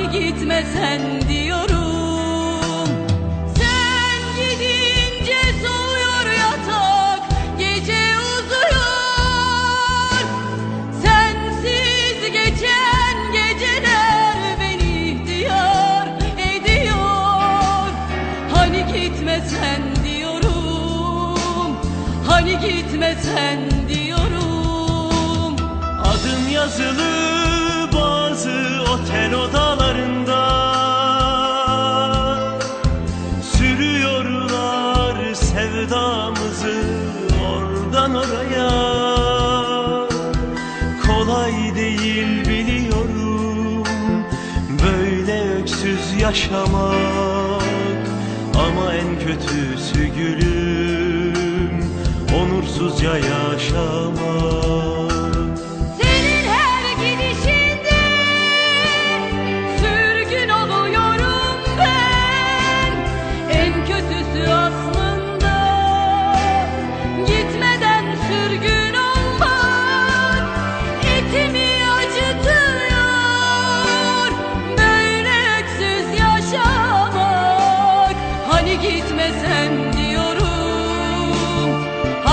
gitmesen diyorum. Sen gidince soğuyor yatak Gece uzuyor. Sensiz geçen geceler Beni ihtiyar ediyor. Hani gitmesen diyorum Hani gitmesen diyorum. Adım yazılı sevdamızı oradan oraya. Kolay değil biliyorum böyle öksüz yaşamak. Ama en kötüsü gülüm onursuzca yaşamak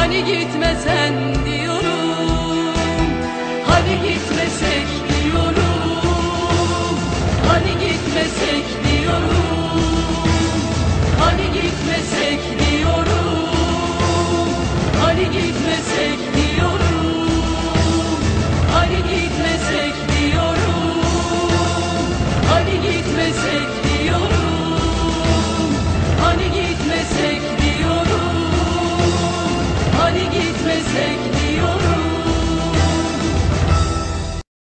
hani gitmesen diyorum